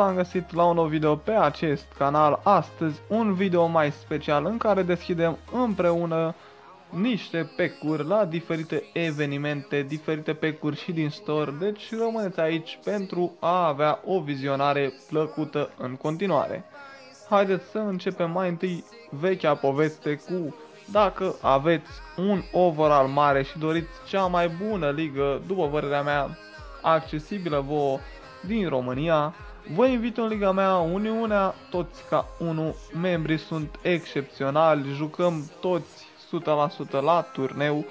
v-am găsit la un nou video pe acest canal. Astăzi un video mai special în care deschidem împreună niște pecuri la diferite evenimente, diferite pecuri și din store, deci rămâneți aici pentru a avea o vizionare plăcută în continuare. Haideți să începem mai întâi vechea poveste cu dacă aveți un overall mare și doriți cea mai bună ligă, după părerea mea, accesibilă vouă din România, vă invit în liga mea Uniunea, toți ca unul, membrii sunt excepționali, jucăm toți 100% la turneu,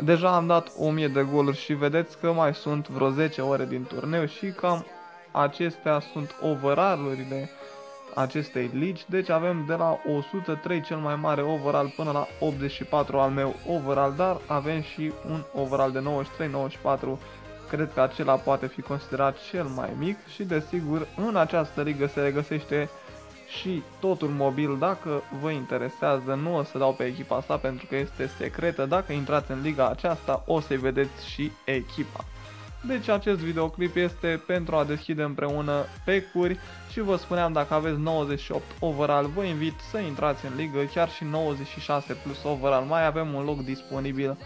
deja am dat 1000 de goluri și vedeți că mai sunt vreo 10 ore din turneu și cam acestea sunt overallurile acestei ligi, deci avem de la 103 cel mai mare overall până la 84 al meu overall, dar avem și un overall de 93-94, cred că acela poate fi considerat cel mai mic și desigur în această ligă se regăsește și totul mobil, dacă vă interesează, nu o să dau pe echipa asta pentru că este secretă, dacă intrați în liga aceasta o să vedeți și echipa. Deci acest videoclip este pentru a deschide împreună pecuri și vă spuneam dacă aveți 98 overall vă invit să intrați în ligă, chiar și 96 plus overall. Mai avem un loc disponibil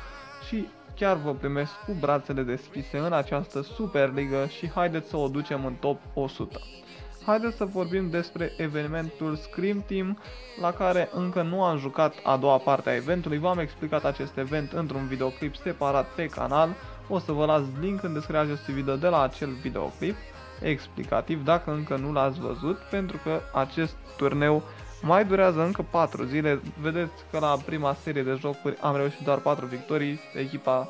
și chiar vă primesc cu brațele deschise în această super ligă și haideți să o ducem în top 100. Haideți să vorbim despre evenimentul Scream Team, la care încă nu am jucat a doua parte a eventului, v-am explicat acest event într-un videoclip separat pe canal, o să vă las link în descrierea acestui video de la acel videoclip explicativ dacă încă nu l-ați văzut, pentru că acest turneu mai durează încă 4 zile. Vedeți că la prima serie de jocuri am reușit doar 4 victorii, echipa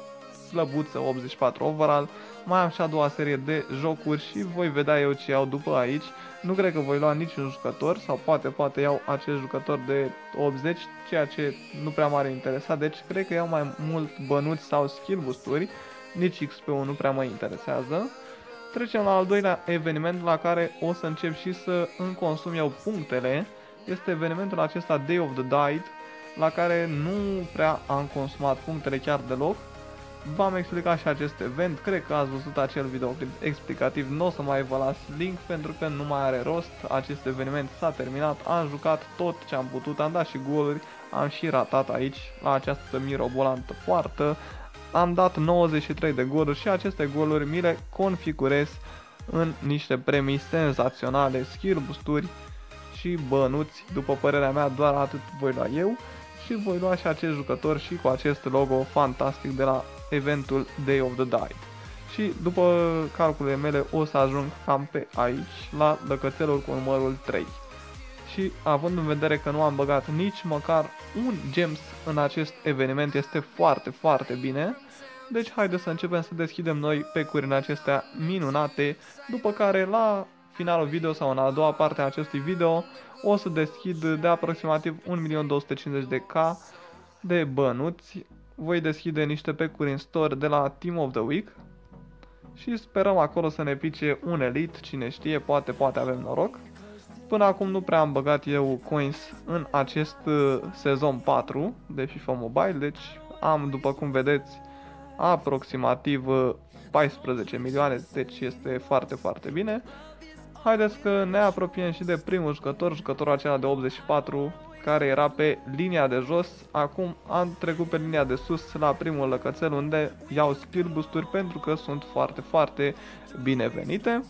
slăbuță 84 overall. Mai am și a doua serie de jocuri și voi vedea eu ce iau după aici. Nu cred că voi lua niciun jucător sau poate, poate iau acest jucător de 80, ceea ce nu prea m-are interesat, deci cred că iau mai mult bănuți sau skill boosturi nici XP-ul nu prea mă interesează. Trecem la al doilea eveniment la care o să încep și să îmi consum eu punctele. Este evenimentul acesta Day of the Died, la care nu prea am consumat punctele chiar deloc. V-am explicat și acest event, cred că ați văzut acel videoclip explicativ, nu o să mai vă las link pentru că nu mai are rost, acest eveniment s-a terminat, am jucat tot ce am putut, am dat și goluri, am și ratat aici la această mirobolantă poartă, am dat 93 de goluri și aceste goluri mi le configurez în niște premii senzaționale, skill boosturi și bănuți, după părerea mea doar atât voi lua eu și voi lua și acest jucător și cu acest logo fantastic de la eventul Day of the Died. Și după calculele mele o să ajung cam pe aici, la lăcățelul cu numărul 3 și având în vedere că nu am băgat nici măcar un gems în acest eveniment este foarte, foarte bine. Deci haide să începem să deschidem noi pecurile acestea minunate, după care la finalul video sau în a doua parte a acestui video o să deschid de aproximativ 1.250 de K de bănuți. Voi deschide niște pecuri în store de la Team of the Week și sperăm acolo să ne pice un elite, cine știe, poate, poate avem noroc. Până acum nu prea am băgat eu coins în acest uh, sezon 4 de FIFA Mobile, deci am, după cum vedeți, aproximativ 14 uh, milioane, deci este foarte, foarte bine. Haideți că ne apropiem și de primul jucător, jucătorul acela de 84, care era pe linia de jos. Acum am trecut pe linia de sus la primul lăcățel unde iau skill boosturi pentru că sunt foarte, foarte binevenite.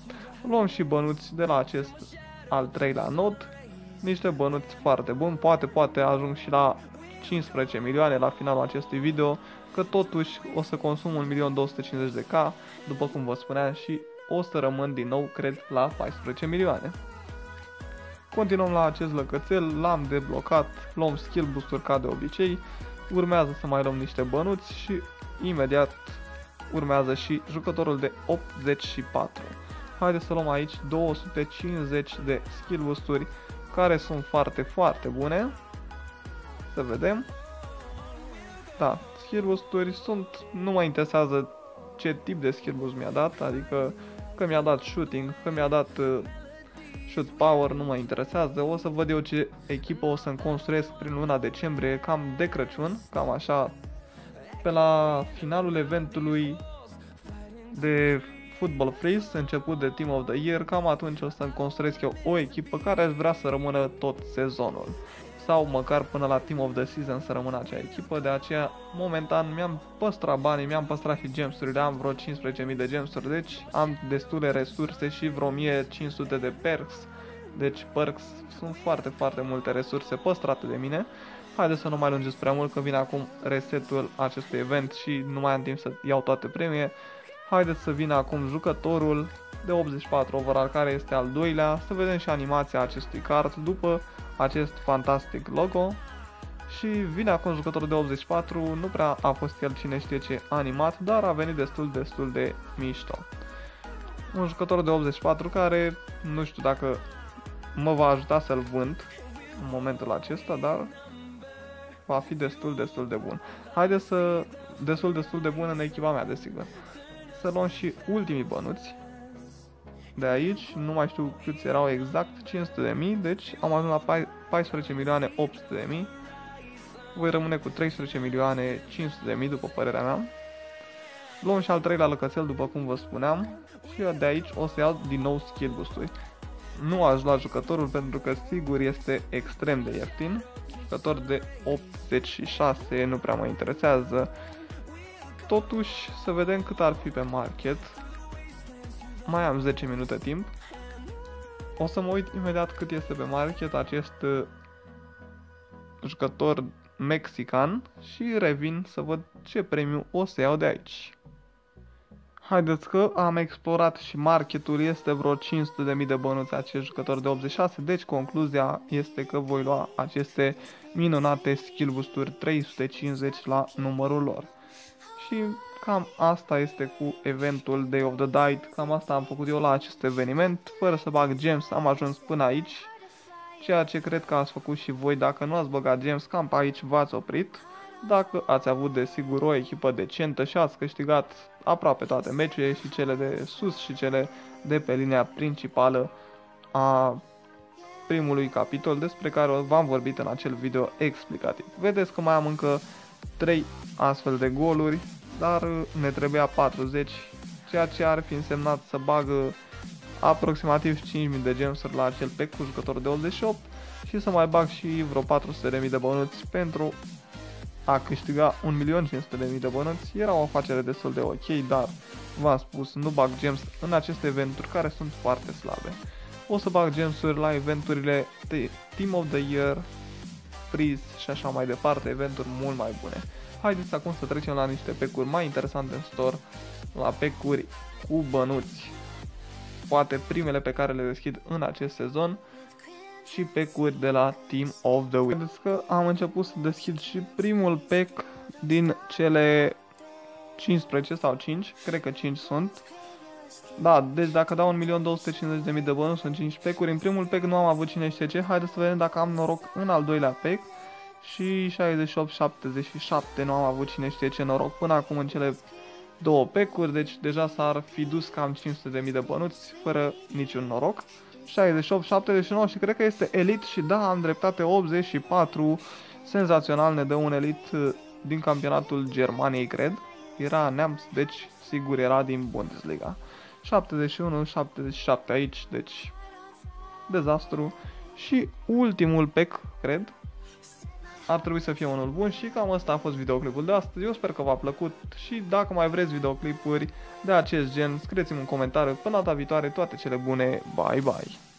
Luăm și bănuți de la acest al treilea nod, niște bănuți foarte buni, poate, poate ajung și la 15 milioane la finalul acestui video, că totuși o să consum 1.250 de K, după cum vă spuneam și o să rămân din nou, cred, la 14 milioane. Continuăm la acest lăcățel, l-am deblocat, luăm skill booster ca de obicei, urmează să mai luăm niște bănuți și imediat urmează și jucătorul de 84. Haideți să luăm aici 250 de skill boost-uri care sunt foarte, foarte bune. Să vedem. Da, skill boost-uri sunt, nu mă interesează ce tip de skill boost mi-a dat, adică că mi-a dat shooting, că mi-a dat uh, shoot power, nu mă interesează. O să văd eu ce echipă o să-mi construiesc prin luna decembrie, cam de Crăciun, cam așa. Pe la finalul eventului de Football Freeze, început de Team of the Year, cam atunci o să-mi construiesc eu o echipă care aș vrea să rămână tot sezonul. Sau măcar până la Team of the Season să rămână acea echipă, de aceea momentan mi-am păstrat banii, mi-am păstrat și gemurile, am vreo 15.000 de gemsuri, deci am destule resurse și vreo 1500 de perks, deci perks sunt foarte, foarte multe resurse păstrate de mine. Haideți să nu mai lungesc prea mult că vine acum resetul acestui event și nu mai am timp să iau toate premie. Haideți să vină acum jucătorul de 84 overall care este al doilea, să vedem și animația acestui card. După acest fantastic logo. Și vine acum jucătorul de 84, nu prea a fost el cine știe ce animat, dar a venit destul, destul de mișto. Un jucător de 84 care nu știu dacă mă va ajuta să-l vând în momentul acesta, dar va fi destul, destul de bun. Haideți să... destul, destul de bun în echipa mea, desigur. Să luăm și ultimii bănuți. De aici, nu mai știu câți erau exact, 500 de mii, deci am ajuns la 14 milioane 800 de mii. Voi rămâne cu 13 milioane 500 de mii, după părerea mea. Luăm și al treilea lăcățel, după cum vă spuneam, și de aici o să iau din nou skill boost-uri. Nu aș lua jucătorul pentru că sigur este extrem de ieftin. Jucător de 86 nu prea mă interesează. Totuși să vedem cât ar fi pe market. Mai am 10 minute timp. O să mă uit imediat cât este pe market acest uh, jucător mexican și revin să văd ce premiu o să iau de aici. Haideți că am explorat și marketul, este vreo 500.000 de bănuți acest jucător de 86, deci concluzia este că voi lua aceste minunate skill boost-uri 350 la numărul lor. Și cam asta este cu eventul Day of the Died, cam asta am făcut eu la acest eveniment, fără să bag gems am ajuns până aici, ceea ce cred că ați făcut și voi dacă nu ați băgat gems, cam pe aici v-ați oprit. Dacă ați avut desigur o echipă decentă și ați câștigat aproape toate meciurile și cele de sus și cele de pe linia principală a primului capitol despre care v-am vorbit în acel video explicativ. Vedeți că mai am încă 3 astfel de goluri, dar ne trebuia 40, ceea ce ar fi însemnat să bagă aproximativ 5.000 de gemsuri la acel pe cu jucător de 88 și să mai bag și vreo 400.000 de bănuți pentru a câștiga 1.500.000 de bănuți era o afacere destul de ok, dar v-am spus, nu bag gems în aceste eventuri care sunt foarte slabe. O să bag gemsuri la eventurile de Team of the Year, Freeze și așa mai departe, eventuri mult mai bune. Haideți acum să trecem la niște pecuri mai interesante în store, la pecuri cu bănuți. Poate primele pe care le deschid în acest sezon și pack-uri de la Team of the Week. Vedeți că am început să deschid și primul pack din cele 15 sau 5, cred că 5 sunt. Da, deci dacă dau 1.250.000 de bani, sunt 5 pack-uri. În primul pack nu am avut cine știe ce, haideți să vedem dacă am noroc în al doilea pack. Și 68-77 nu am avut cine știe ce noroc până acum în cele două pack-uri, deci deja s-ar fi dus cam 500.000 de bănuți fără niciun noroc. 68, 79 și cred că este Elite și da, am dreptate 84. Senzațional ne dă un Elite uh, din campionatul Germaniei, cred. Era neamț, deci sigur era din Bundesliga. 71, 77 aici, deci dezastru. Și ultimul pack, cred, ar trebui să fie unul bun și cam asta a fost videoclipul de astăzi. Eu sper că v-a plăcut și dacă mai vreți videoclipuri de acest gen, scrieți-mi un comentariu. Până data viitoare, toate cele bune, bye bye!